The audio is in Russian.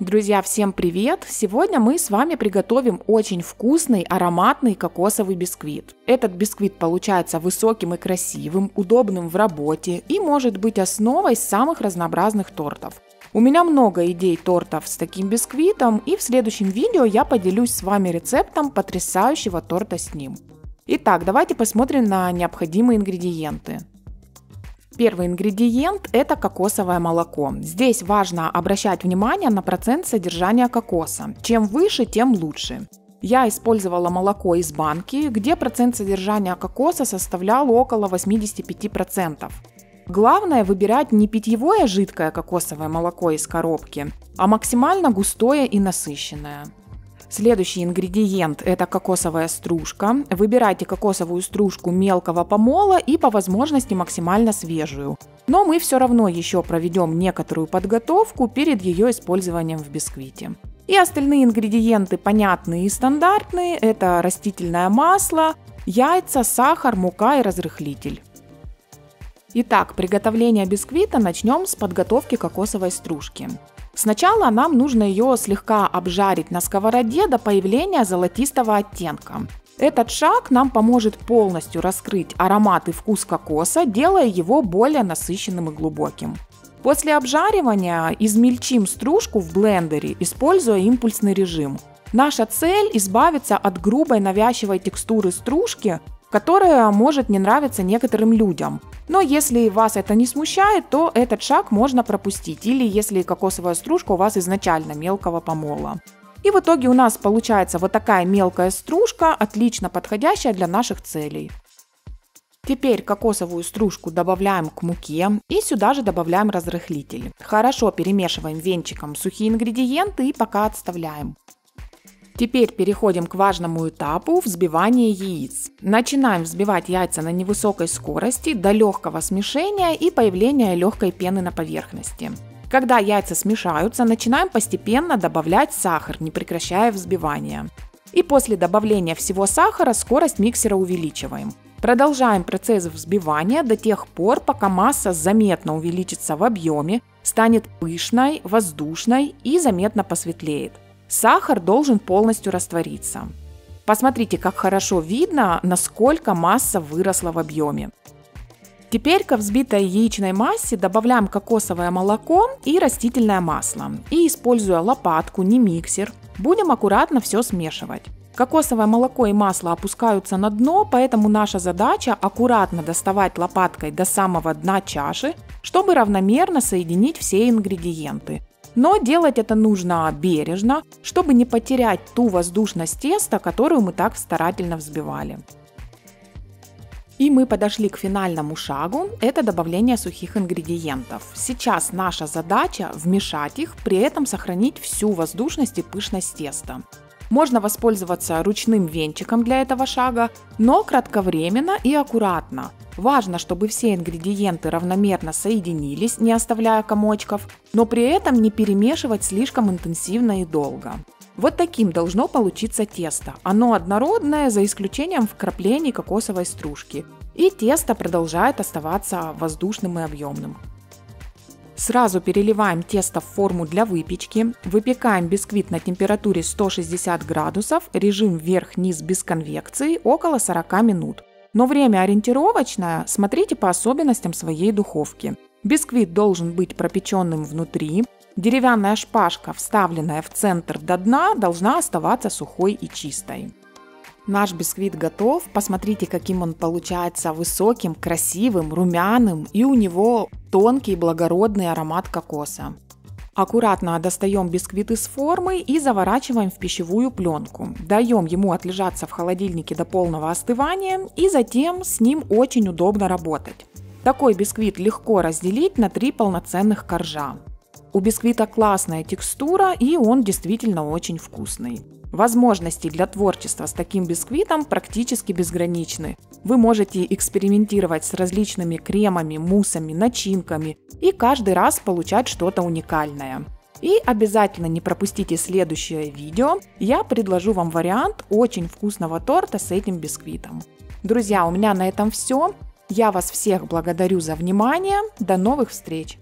Друзья, всем привет! Сегодня мы с вами приготовим очень вкусный ароматный кокосовый бисквит. Этот бисквит получается высоким и красивым, удобным в работе и может быть основой самых разнообразных тортов. У меня много идей тортов с таким бисквитом и в следующем видео я поделюсь с вами рецептом потрясающего торта с ним. Итак, давайте посмотрим на необходимые ингредиенты. Первый ингредиент – это кокосовое молоко. Здесь важно обращать внимание на процент содержания кокоса. Чем выше, тем лучше. Я использовала молоко из банки, где процент содержания кокоса составлял около 85%. Главное выбирать не питьевое жидкое кокосовое молоко из коробки, а максимально густое и насыщенное. Следующий ингредиент – это кокосовая стружка. Выбирайте кокосовую стружку мелкого помола и по возможности максимально свежую. Но мы все равно еще проведем некоторую подготовку перед ее использованием в бисквите. И остальные ингредиенты понятные и стандартные. Это растительное масло, яйца, сахар, мука и разрыхлитель. Итак, приготовление бисквита начнем с подготовки кокосовой стружки. Сначала нам нужно ее слегка обжарить на сковороде до появления золотистого оттенка. Этот шаг нам поможет полностью раскрыть аромат и вкус кокоса, делая его более насыщенным и глубоким. После обжаривания измельчим стружку в блендере, используя импульсный режим. Наша цель – избавиться от грубой навязчивой текстуры стружки, которая может не нравиться некоторым людям. Но если вас это не смущает, то этот шаг можно пропустить, или если кокосовая стружка у вас изначально мелкого помола. И в итоге у нас получается вот такая мелкая стружка, отлично подходящая для наших целей. Теперь кокосовую стружку добавляем к муке и сюда же добавляем разрыхлитель. Хорошо перемешиваем венчиком сухие ингредиенты и пока отставляем. Теперь переходим к важному этапу взбивания яиц. Начинаем взбивать яйца на невысокой скорости до легкого смешения и появления легкой пены на поверхности. Когда яйца смешаются, начинаем постепенно добавлять сахар, не прекращая взбивания. И после добавления всего сахара скорость миксера увеличиваем. Продолжаем процесс взбивания до тех пор, пока масса заметно увеличится в объеме, станет пышной, воздушной и заметно посветлеет. Сахар должен полностью раствориться. Посмотрите, как хорошо видно, насколько масса выросла в объеме. Теперь к взбитой яичной массе добавляем кокосовое молоко и растительное масло. И используя лопатку, не миксер, будем аккуратно все смешивать. Кокосовое молоко и масло опускаются на дно, поэтому наша задача аккуратно доставать лопаткой до самого дна чаши, чтобы равномерно соединить все ингредиенты. Но делать это нужно бережно, чтобы не потерять ту воздушность теста, которую мы так старательно взбивали. И мы подошли к финальному шагу, это добавление сухих ингредиентов. Сейчас наша задача вмешать их, при этом сохранить всю воздушность и пышность теста. Можно воспользоваться ручным венчиком для этого шага, но кратковременно и аккуратно. Важно, чтобы все ингредиенты равномерно соединились, не оставляя комочков, но при этом не перемешивать слишком интенсивно и долго. Вот таким должно получиться тесто. Оно однородное, за исключением вкраплений кокосовой стружки. И тесто продолжает оставаться воздушным и объемным. Сразу переливаем тесто в форму для выпечки. Выпекаем бисквит на температуре 160 градусов, режим вверх-низ без конвекции, около 40 минут. Но время ориентировочное, смотрите по особенностям своей духовки. Бисквит должен быть пропеченным внутри. Деревянная шпажка, вставленная в центр до дна, должна оставаться сухой и чистой. Наш бисквит готов. Посмотрите, каким он получается высоким, красивым, румяным и у него тонкий благородный аромат кокоса. Аккуратно достаем бисквит из формы и заворачиваем в пищевую пленку. Даем ему отлежаться в холодильнике до полного остывания и затем с ним очень удобно работать. Такой бисквит легко разделить на три полноценных коржа. У бисквита классная текстура и он действительно очень вкусный. Возможности для творчества с таким бисквитом практически безграничны. Вы можете экспериментировать с различными кремами, муссами, начинками и каждый раз получать что-то уникальное. И обязательно не пропустите следующее видео, я предложу вам вариант очень вкусного торта с этим бисквитом. Друзья, у меня на этом все. Я вас всех благодарю за внимание. До новых встреч!